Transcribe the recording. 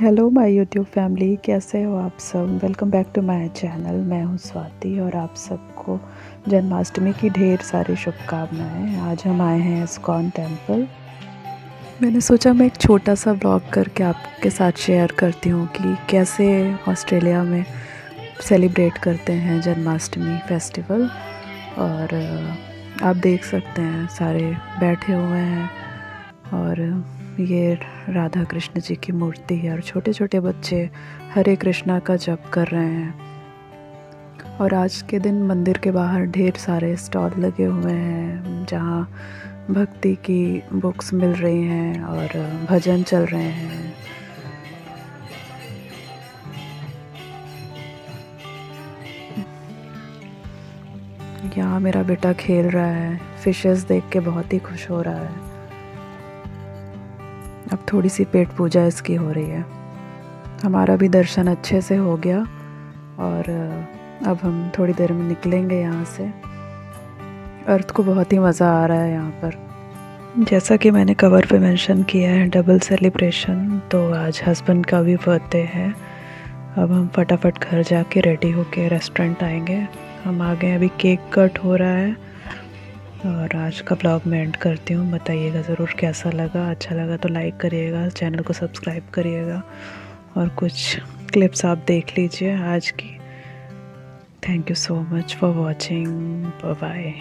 Hello my YouTube family कैसे हो आप सब? Welcome back to my channel मैं हूँ स्वाति और आप सबको जन्माष्टमी की ढेर सारी शुभकामनाएँ। आज हम आए हैं इस्कॉन टेंपल मैंने सोचा मैं एक छोटा सा ब्लॉग करके आपके साथ शेयर करती हूँ कि कैसे ऑस्ट्रेलिया में सेलिब्रेट करते हैं जन्माष्टमी फेस्टिवल और, आप देख सकते हैं, सारे बैठे हुए हैं। और ये राधा कृष्ण जी की मूर्ति है और छोटे छोटे बच्चे हरे कृष्णा का जप कर रहे हैं। और आज के दिन मंदिर के बाहर ढेर सारे स्टॉल लगे हुए हैं, जहाँ भक्ति की बुक्स मिल रही हैं और भजन चल रहे हैं। यहाँ मेरा बेटा खेल रहा है फिशेस देख के बहुत ही खुश हो रहा है। अब थोड़ी सी पेट पूजा इसकी हो रही है। हमारा भी दर्शन अच्छे से हो गया और अब हम थोड़ी देर में निकलेंगे यहाँ से। अर्थ को बहुत ही मज़ा आ रहा है यहाँ पर। जैसा कि मैंने कवर पे मेंशन किया है डबल सेलिब्रेशन तो आज हस्बैंड का भी बर्थडे है। अब हम फटाफट घर जाके रेडी होके रेस्टोरेंट आएँगे। हम आ गए अभी केक कट हो रहा है। और आज का ब्लॉग मैं एंड करती हूँ। बताइएगा ज़रूर कैसा लगा। अच्छा लगा तो लाइक करिएगा चैनल को सब्सक्राइब करिएगा और कुछ क्लिप्स आप देख लीजिए आज की। Thank you so much for watching bye